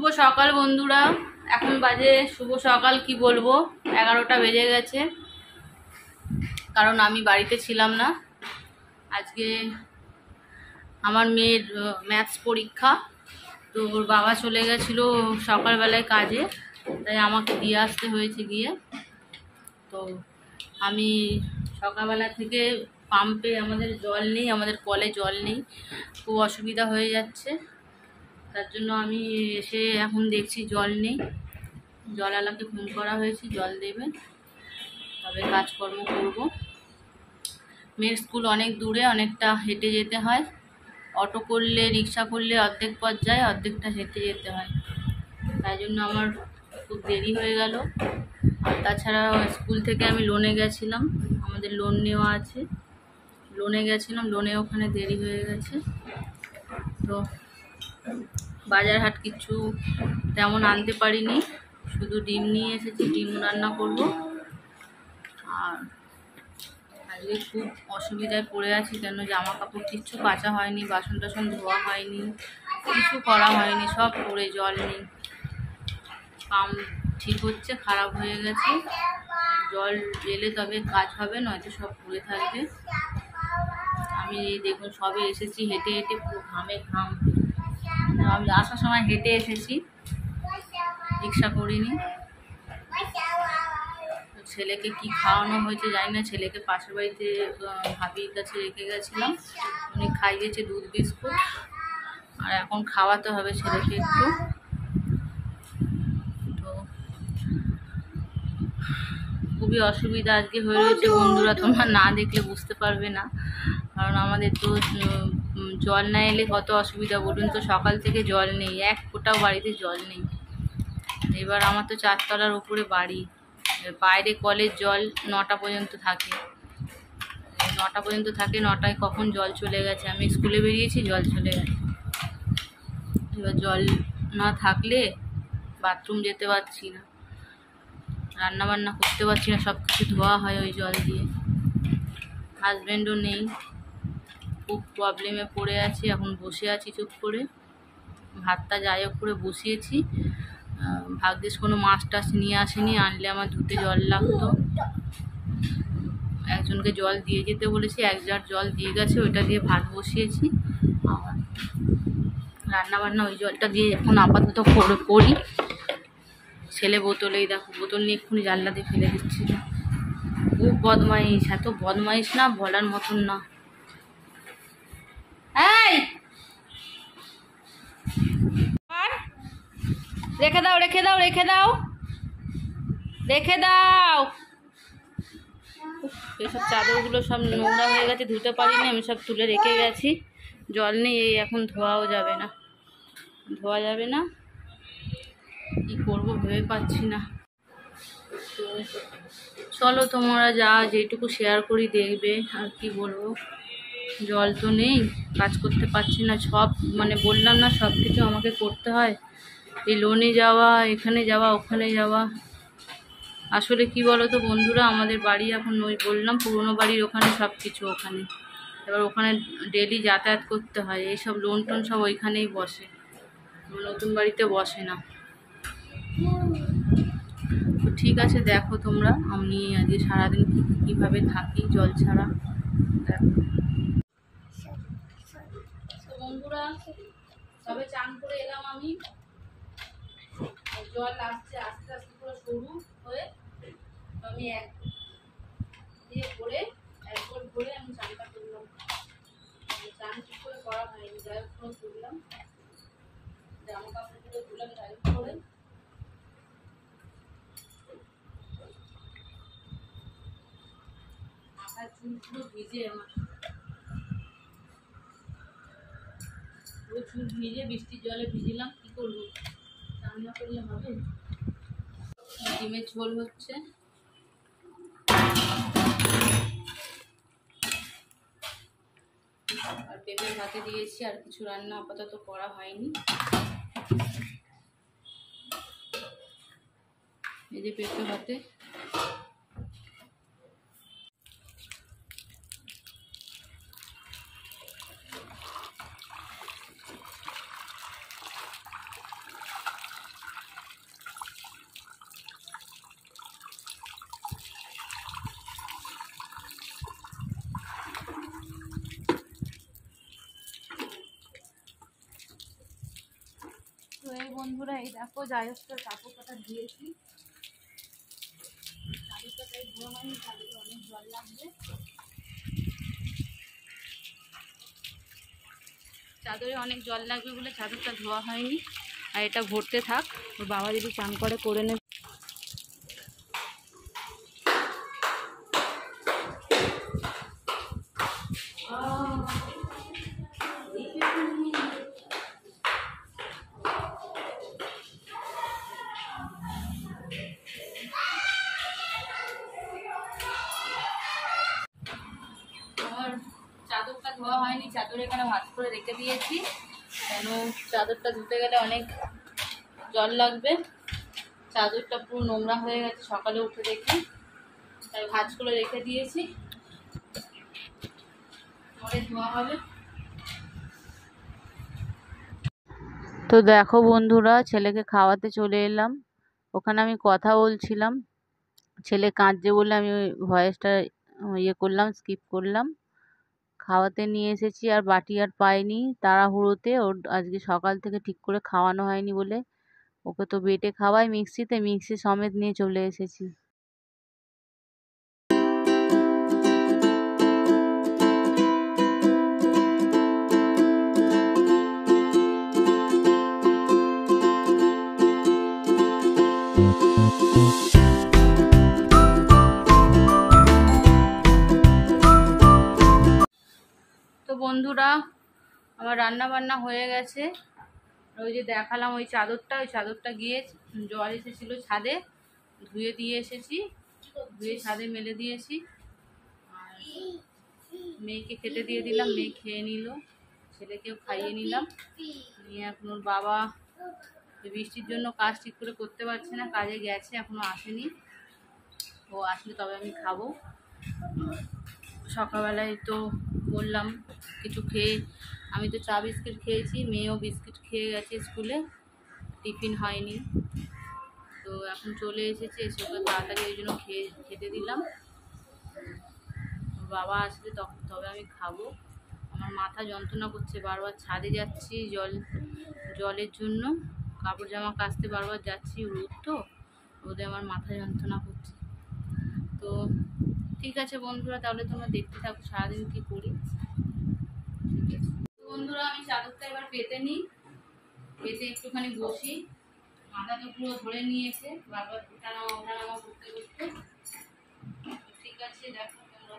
শুভ সকাল বন্ধুরা। এখন বাজে, শুভ সকাল, কি বলব? এগারোটা বেজে গেছে। কারণ আমি বাড়িতে ছিলাম না। আজকে আমার মেয়ের ম্যাথস পরীক্ষা। তো ওর বাবা চলে গেছিল সকালবেলায় কাজে। তাই আমাকে দিয়ে আসতে হয়েছে গিয়ে। তো আমি সকালবেলা থেকে পাম্পে আমাদের জল নেই, আমাদের কলে জল নেই। খুব অসুবিধা হয়ে যাচ্ছে। তার জন্য আমি এসে এখন দেখছি জল নেই। জলওয়ালাকে ফোন করা হয়েছে, জল দেবে। তবে কাজকর্ম করব। মেয়ের স্কুল অনেক দূরে, অনেকটা হেঁটে যেতে হয়। অটো করলে, রিক্সা করলে অর্ধেক পথ যায়, অর্ধেকটা হেঁটে যেতে হয়। তাই জন্য আমার খুব দেরি হয়ে গেল। আর তাছাড়া স্কুল থেকে আমি লোনে গেছিলাম। আমাদের লোন নেওয়া আছে। লোনে গেছিলাম, লোনে ওখানে দেরি হয়ে গেছে। তো বাজার হাট কিছু তেমন আনতে পারিনি। শুধু ডিম নিয়ে এসেছি, ডিম রান্না করব। আর আজকে খুব অসুবিধায় পড়ে আছি কেন জামা কাপড় কিচ্ছু কাচা হয়নি বাসন টাসন ধোয়া হয়নি, কিছু করা হয়নি, সব পড়ে, জল নেই। পাম্প ঠিক হচ্ছে, খারাপ হয়ে গেছে। জল এলে তবে কাজ হবে, নয়তো সব পড়ে থাকবে। আমি দেখুন, সবে এসেছি, হেঁটে হেঁটে পুরো ঘামে ঘাম। আমি আসার সময় হেঁটে এসেছি। রিক্সা করিনি। ছেলেকে কি খাওয়ানো হয়েছে জানি না, ছেলেকে পাশের বাড়িতে ভাবির কাছে রেখে গেছিলাম। উনি খাইয়েছে দুধ, বিস্কুট। আর এখন খাওয়াতে হবে ছেলেকে একটু। তো খুবই অসুবিধা আজকে হয়ে রয়েছে বন্ধুরা, তোমরা না দেখলে বুঝতে পারবে না। কারণ আমাদের তো জল না এলে কত অসুবিধা বলুন তো? সকাল থেকে জল নেই, এক ফোঁটাও বাড়িতে জল নেই। এবার আমার তো চারতলার উপরে বাড়ি। বাইরে কলের জল নটা পর্যন্ত থাকে। নটা পর্যন্ত থাকে, নটায় কখন জল চলে গেছে? আমি স্কুলে বেরিয়েছি, জল চলে গেছে। এবার জল না থাকলে বাথরুম যেতে পারছি না। রান্না বান্না করতে পারছি না সব কিছু ধোয়া হয় ওই জল দিয়ে। হাজব্যান্ডও নেই। খুব প্রবলেমে পড়ে আছি এখন বসে আছি চুপ করে। ভাতটা যাই হোক করে বসিয়েছি। আহ, ভাগ্যিস কোনো মাছ টাছ নিয়ে আসেনি আনলে আমার ধুতে জল লাগতো। একজনকে জল দিয়ে যেতে বলেছি এক জার জল দিয়ে গেছে ওইটা দিয়ে ভাত বসিয়েছি। রান্না বান্না ওই জলটা দিয়ে এখন আপাতত করে করি। ছেলে বোতলেই দেখো বোতল নিয়ে এক্ষুনি জানলা দিয়ে ফেলে দিচ্ছি। খুব বদমাইশ এত বদমাইশ না বলার মতন না। এই? রেখে দাও রেখে দাও রেখে দাও। রেখে দাও। এসব চাদরগুলো সব নোংরা হয়ে গেছে, ধুতে পারিনি, আমি সব তুলে রেখে গেছি। জল নেই, এই এখন ধোয়াও যাবে না। ধোয়া যাবে না। কি করব ভেবে পাচ্ছি না। চলো তোমরা যা যেটুকু শেয়ার করি দেখবে, আর কি বলব। জল তো নেই, কাজ করতে পারছি না, সব মানে বললাম না সব কিছু আমাকে করতে হয়। এই লোনে যাওয়া, এখানে যাওয়া, ওখানে যাওয়া। আসলে কি বলো তো বন্ধুরা, আমাদের বাড়ি এখন ওই বললাম পুরনো বাড়ির ওখানে, সব কিছু ওখানে। এবার ওখানে ডেলি যাতায়াত করতে হয়, এইসব লোন টোন সব ওইখানেই বসে। নতুন বাড়িতে বসে না। তো ঠিক আছে, দেখো তোমরা, আমি আজকে সারাদিন কীভাবে থাকি জল ছাড়া। দেখো। বন্ধুরা, সবে চান করে এলাম আমি। জল আসছে, আস্তে আস্তে পুরো সরু হয়ে আমি এক দিয়ে ভরে একবার ভরে আমি চানটা করলাম চান ঠিক করে করা হয়নি, যাই হোক করে করলাম জামা কাপড়গুলো ধুলাম যাই হোক করে মাথার চুল পুরো ভিজে আমার। চুল ভিজে বৃষ্টির জলে ভিজিলাম, কি করব? রান্না করলে হবে? ডিমের ঝোল হচ্ছে। আর পেঁপে ভাতে দিয়েছি, আর কিছু রান্না আপাতত করা হয়নি। এই যে পেঁপে ভাতে। বন্ধুরা, এই দেখো হোক কাপড় কাটা দিয়েছি। ধোয়া হয়নি অনেক জল লাগবে। চাদরে অনেক জল লাগবে বলে চাদরটা ধোয়া হয়নি। আর এটা ভরতে থাক, ওর বাবা যদি চান করে করে নেবে। চাদর এখানে ভাজ করে রেখে দিয়েছি। কেন চাদরটা ধুতে গেলে অনেক জল লাগবে। চাদরটা পুরো নোংরা হয়ে গেছে, সকালে উঠে দেখি। তাই ভাজ করে রেখে দিয়েছি। তো দেখো বন্ধুরা, ছেলেকে খাওয়াতে চলে এলাম। ওখানে আমি কথা বলছিলাম। ছেলে কাঁদছে বলে আমি ওই ভয়েসটা ইয়ে করলাম স্কিপ করলাম। খাওয়াতে নিয়ে এসেছি আর বাটি আর পাইনি তাড়াহুড়োতে। ওর আজকে সকাল থেকে ঠিক করে খাওয়ানো হয়নি বলে। ওকে তো বেটে খাওয়াই মিক্সিতে, মিক্সি সমেত নিয়ে চলে এসেছি। তো বন্ধুরা, আমার রান্না বান্না হয়ে গেছে। ওই যে দেখালাম ওই চাদরটা ওই চাদরটা গিয়ে জল এসেছিল ছাদে, ধুয়ে দিয়ে এসেছি, ধুয়ে ছাদে মেলে দিয়েছি। আর মেয়েকে খেতে দিয়ে দিলাম, মেয়ে খেয়ে নিল, ছেলেকেও খাইয়ে নিলাম। নিয়ে এখন ওর বাবা বৃষ্টির জন্য কাজ ঠিক করে করতে পারছে না, কাজে গেছে, এখনও আসেনি। ও আসলে তবে আমি খাব। সকালবেলায় তো বললাম, কিছু খেয়ে, আমি তো চা বিস্কিট খেয়েছি, মেয়েও বিস্কিট খেয়ে গেছে স্কুলে, টিফিন হয়নি। তো এখন চলে এসেছে, এসে ওকে তাড়াতাড়ি ওই জন্য খেয়ে, খেতে দিলাম। বাবা আসলে তখন তবে আমি খাব। আমার মাথা যন্ত্রণা করছে, বারবার ছাদে যাচ্ছি, জল, জলের জন্য। কাপড় জামা কাচতে বারবার যাচ্ছি, রোদ তো, রোদে আমার মাথা যন্ত্রণা করছে। তো ঠিক আছে বন্ধুরা, তাহলে তোমরা দেখতে থাকো সারাদিন কী করি। বন্ধুরা, আমি চাদরটা এবার পেতে নিই পেতে একটুখানি বসি। মাথা তো পুরো ধরে নিয়েছে। বারবার উঠানামা উঠানামা করতে করতে। ঠিক আছে, দেখো তোমরা।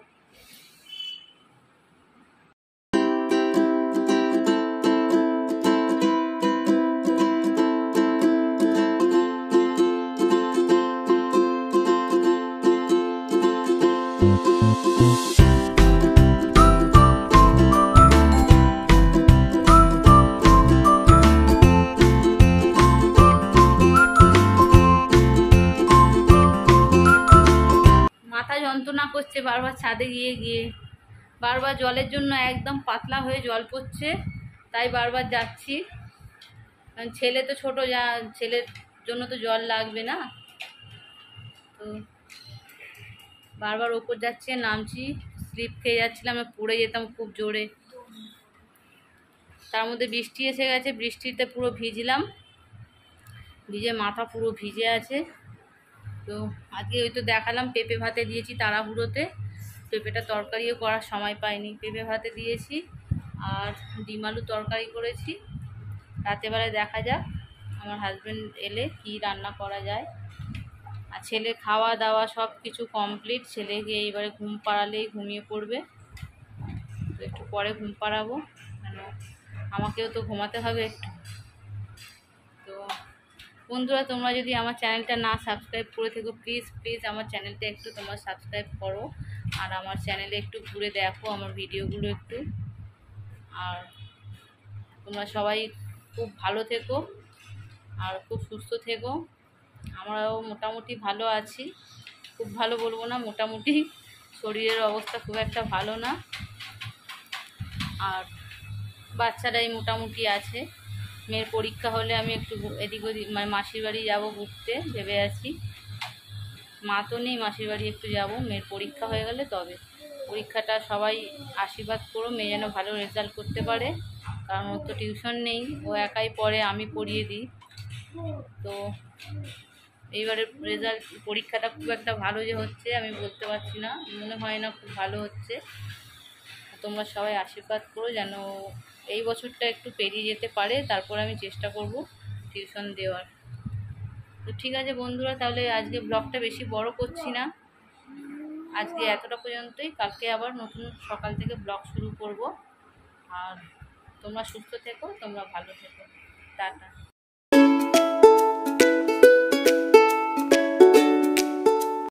বারবার ছাদে গিয়ে গিয়ে, বারবার জলের জন্য একদম পাতলা হয়ে জল পড়ছে, তাই বারবার যাচ্ছি। কারণ ছেলে তো ছোট, যা, ছেলের জন্য তো জল লাগবে না। তো বারবার ওপর যাচ্ছে, নামছি, স্লিপ খেয়ে যাচ্ছিলাম পড়ে যেতাম খুব জোরে। তার মধ্যে বৃষ্টি এসে গেছে, বৃষ্টিতে পুরো ভিজলাম। ভিজে মাথা পুরো ভিজে আছে। তো আজকে ওই তো দেখালাম, পেঁপে ভাতে দিয়েছি তাড়াহুড়োতে। পেঁপেটা তরকারিও করার সময় পাইনি। পেঁপে ভাতে দিয়েছি আর ডিম আলু তরকারি করেছি। রাতেবেলায় দেখা যাক আমার হাজব্যান্ড এলে কি রান্না করা যায়। আর ছেলে খাওয়া দাওয়া সব কিছু কমপ্লিট ছেলেকে এইবারে ঘুম পাড়ালেই ঘুমিয়ে পড়বে। তো একটু পরে ঘুম পাড়াবো। কেন? আমাকেও তো ঘুমাতে হবে একটু। বন্ধুরা, তোমরা যদি আমার চ্যানেলটা না সাবস্ক্রাইব করে থেকো প্লিজ প্লিজ আমার চ্যানেলটা একটু তোমরা সাবস্ক্রাইব করো আর আমার চ্যানেলে একটু ঘুরে দেখো আমার ভিডিওগুলো একটু। আর তোমরা সবাই খুব ভালো থেকো আর খুব সুস্থ থেকো। আমরাও মোটামুটি ভালো আছি। খুব ভালো বলব না, মোটামুটি শরীরের অবস্থা খুব একটা ভালো না। আর বাচ্চারাই মোটামুটি আছে। মেয়ের পরীক্ষা হলে আমি একটু এদিক ওদিক মানে মাসির বাড়ি যাব ঘুরতে, ভেবে আছি। মা তো নেই, মাসির বাড়ি একটু যাব। মেয়ের পরীক্ষা হয়ে গেলে তবে। পরীক্ষাটা সবাই আশীর্বাদ করো, মেয়ে যেন ভালো রেজাল্ট করতে পারে। কারণ ওর তো টিউশন নেই, ও একাই পড়ে, আমি পড়িয়ে দিই। তো এইবারে রেজাল্ট পরীক্ষাটা খুব একটা ভালো যে হচ্ছে, আমি বলতে পারছি না। মনে হয় না খুব ভালো হচ্ছে। তোমরা সবাই আশীর্বাদ করো যেন এই বছরটা একটু পেরিয়ে যেতে পারে, তারপর আমি চেষ্টা করব টিউশন দেওয়ার। তো ঠিক আছে বন্ধুরা, তাহলে আজকে ব্লগটা বেশি বড় করছি না। আজকে এতটা পর্যন্তই, কালকে আবার নতুন সকাল থেকে ব্লগ শুরু করব। আর তোমরা সুস্থ থেকো, তোমরা ভালো থেকো। টাটা।